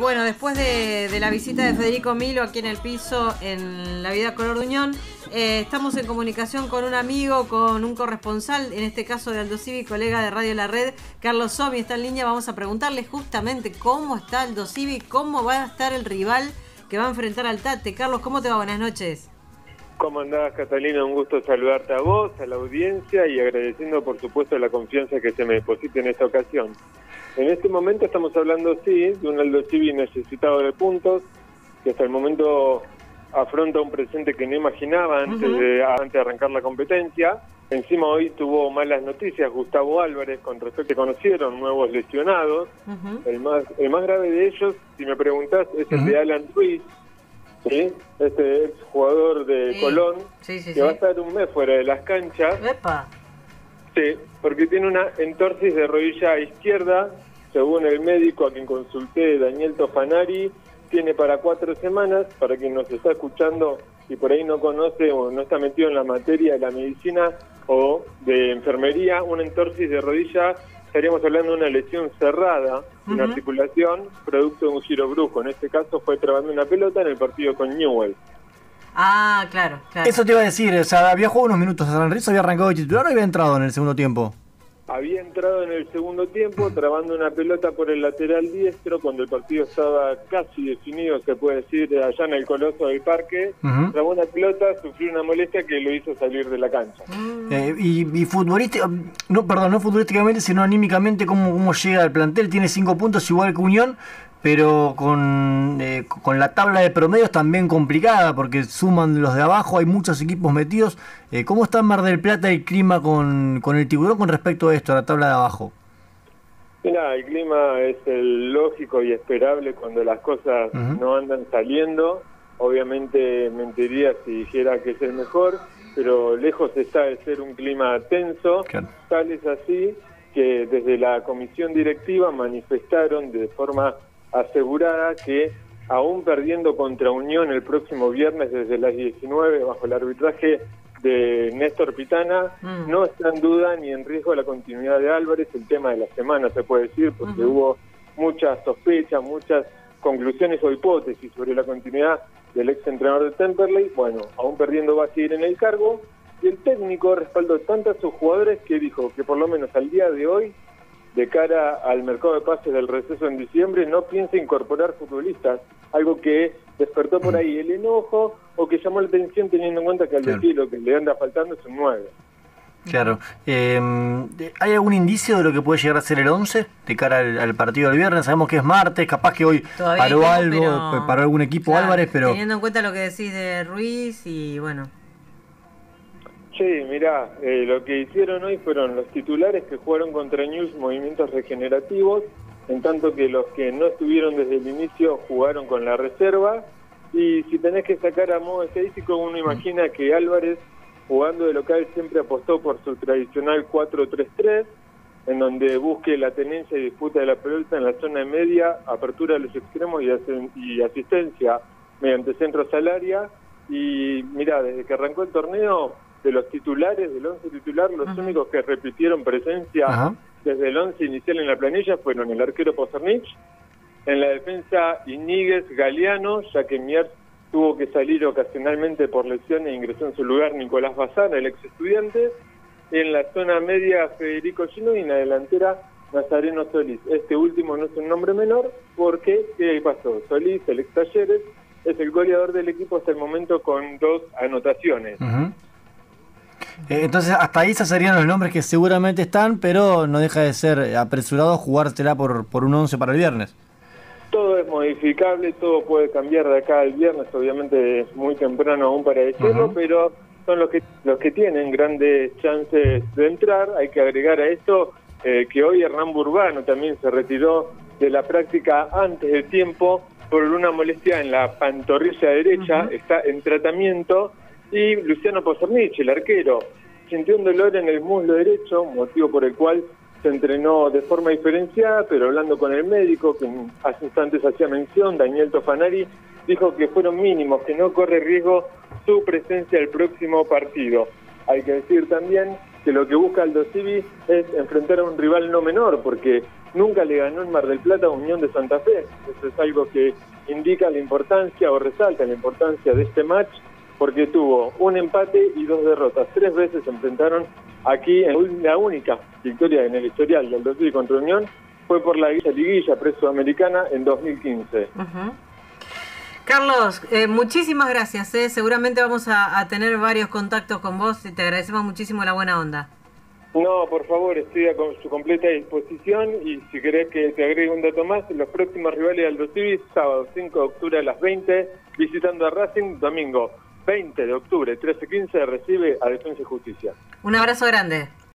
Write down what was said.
bueno, después de, la visita de Federico Milo aquí en el piso en la vida color de Unión, eh, estamos en comunicación con un amigo, con un corresponsal, en este caso de Aldo Civi, colega de Radio La Red, Carlos Somi está en línea. Vamos a preguntarle justamente cómo está Aldo Civi, cómo va a estar el rival que va a enfrentar al Tate. Carlos, ¿cómo te va? Buenas noches. ¿Cómo andás, Catalina? Un gusto saludarte a vos, a la audiencia y agradeciendo, por supuesto, la confianza que se me deposita en esta ocasión. En este momento estamos hablando, sí, de un Aldo Civi necesitado de puntos, que hasta el momento afronta un presente que no imaginaba antes, de, antes de arrancar la competencia. Encima hoy tuvo malas noticias Gustavo Álvarez con respecto que conocieron nuevos lesionados. el, más, el más grave de ellos, si me preguntás, es el de Alan Ruiz, ¿sí? este ex jugador de Colón, que va a estar un mes fuera de las canchas. Sí, porque tiene una entorsis de rodilla izquierda, según el médico a quien consulté, Daniel Tofanari, tiene para cuatro semanas, para quien nos está escuchando y por ahí no conoce o no está metido en la materia de la medicina o de enfermería, una entorsis de rodilla estaríamos hablando de una lesión cerrada, una articulación, producto de un giro brujo. En este caso fue trabando una pelota en el partido con Newell. Ah, claro, claro. Eso te iba a decir, o sea, había jugado unos minutos a San había arrancado de titular o había entrado en el segundo tiempo había entrado en el segundo tiempo trabando una pelota por el lateral diestro cuando el partido estaba casi definido, se puede decir, allá en el Coloso del Parque. Trabó una pelota, sufrió una molestia que lo hizo salir de la cancha. Eh, y, y futbolística, no, perdón, no futbolísticamente, sino anímicamente, ¿cómo, ¿cómo llega al plantel? Tiene cinco puntos igual que Unión, pero con, eh, con la tabla de promedios también complicada, porque suman los de abajo, hay muchos equipos metidos. Eh, ¿Cómo está Mar del Plata el clima con, con el tiburón con respecto a esto, a la tabla de abajo? Mira, el clima es el lógico y esperable cuando las cosas no andan saliendo. Obviamente mentiría si dijera que es el mejor, pero lejos está de ser un clima tenso. Tal es así que desde la comisión directiva manifestaron de forma asegurada que aún perdiendo contra Unión el próximo viernes desde las 19 bajo el arbitraje de Néstor Pitana, mm. no está en duda ni en riesgo la continuidad de Álvarez, el tema de la semana se puede decir, porque hubo muchas sospechas, muchas conclusiones o hipótesis sobre la continuidad del ex entrenador de Temperley, bueno, aún perdiendo va a seguir en el cargo, y el técnico respaldó tanto a sus jugadores que dijo que por lo menos al día de hoy de cara al mercado de pases del receso en diciembre no piensa incorporar futbolistas, algo que despertó por ahí el enojo o que llamó la atención teniendo en cuenta que al decir lo que le anda faltando es un 9. Claro. Em, ¿Hay algún indicio de lo que puede llegar a ser el 11 de cara al, partido del viernes? Sabemos que es martes, capaz que hoy paró algo, paró algún equipo Álvarez, pero... Teniendo en cuenta lo que decís de Ruiz y bueno, Sí, mirá, eh, lo que hicieron hoy fueron los titulares que jugaron contra News Movimientos Regenerativos, en tanto que los que no estuvieron desde el inicio jugaron con la reserva. Y si tenés que sacar a modo estadístico, uno imagina que Álvarez, jugando de local, siempre apostó por su tradicional 4-3-3, en donde busque la tenencia y disputa de la pelota en la zona media, apertura de los extremos y, asistencia mediante centro salaria. Y mira, desde que arrancó el torneo, de los titulares, del 11 titular, los únicos que repitieron presencia desde el 11 inicial en la planilla fueron el arquero Pozernich, en la defensa Iñiguez Galeano, ya que Mier tuvo que salir ocasionalmente por lesión e ingresó en su lugar Nicolás Bazán, el ex estudiante, en la zona media Federico Gino y en la delantera Nazareno Solís. Este último no es un nombre menor porque, ¿qué pasó? Solís, el ex Talleres, es el goleador del equipo hasta el momento con dos anotaciones. Entonces, hasta ahí esos serían los nombres que seguramente están, pero no deja de ser apresurado jugártela por, por un 11 para el viernes. Todo es modificable, todo puede cambiar de acá al viernes, obviamente es muy temprano aún para decirlo, pero son los que, los que tienen grandes chances de entrar. Hay que agregar a esto eh, que hoy Hernán Burbano también se retiró de la práctica antes del tiempo por una molestia en la pantorrilla derecha, está en tratamiento y Luciano Pozernich, el arquero, sintió un dolor en el muslo derecho, motivo por el cual se entrenó de forma diferenciada, pero hablando con el médico, que hace instantes hacía mención, Daniel Tofanari, dijo que fueron mínimos, que no corre riesgo su presencia el próximo partido. Hay que decir también que lo que busca Aldo Civi es enfrentar a un rival no menor, porque nunca le ganó en Mar del Plata a Unión de Santa Fe. Eso es algo que indica la importancia o resalta la importancia de este match porque tuvo un empate y dos derrotas. Tres veces se enfrentaron aquí en la única victoria en el historial del 2000 contra Unión fue por la liguilla pre-sudamericana en 2015. Carlos, eh, muchísimas gracias. Eh. Seguramente vamos a, tener varios contactos con vos y te agradecemos muchísimo la buena onda. No, por favor, estoy a su completa disposición y si querés que te agregue un dato más, los próximos rivales del Civis, sábado 5 de octubre a las 20, visitando a Racing, domingo 20 de octubre 13-15 recibe a Defensa y Justicia. Un abrazo grande.